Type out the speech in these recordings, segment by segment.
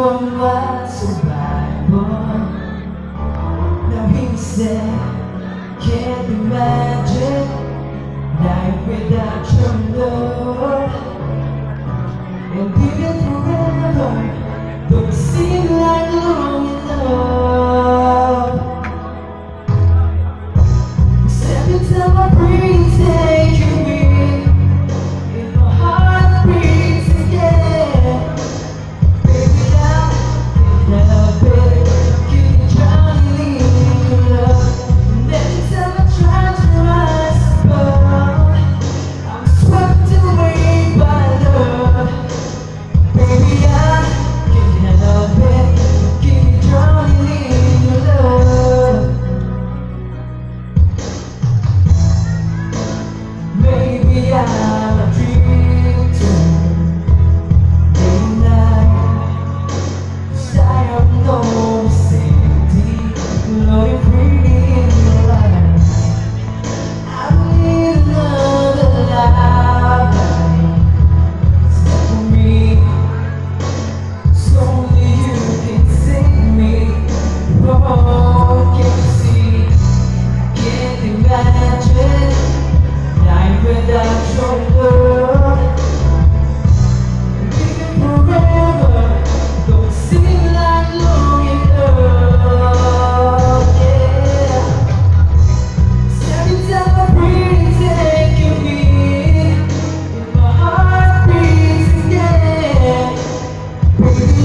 from survival. Now he said, can't imagine life without your love. Yeah.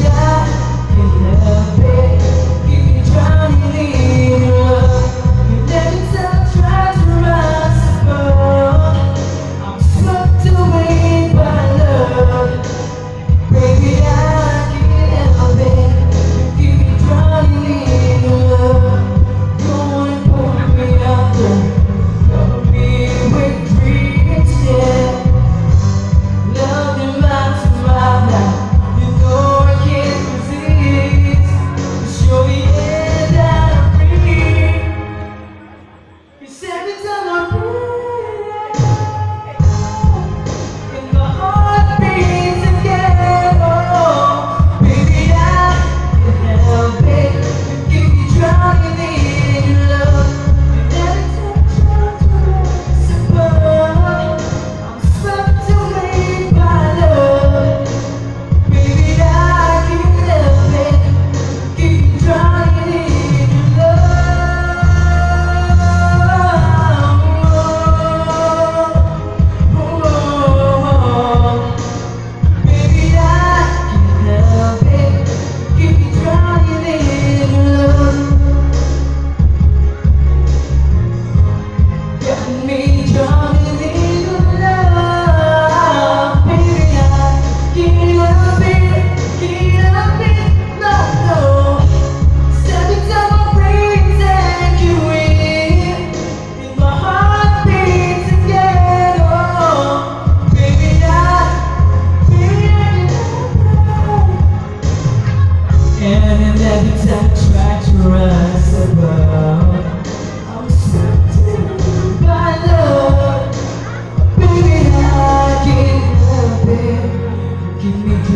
die in the bed.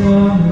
one.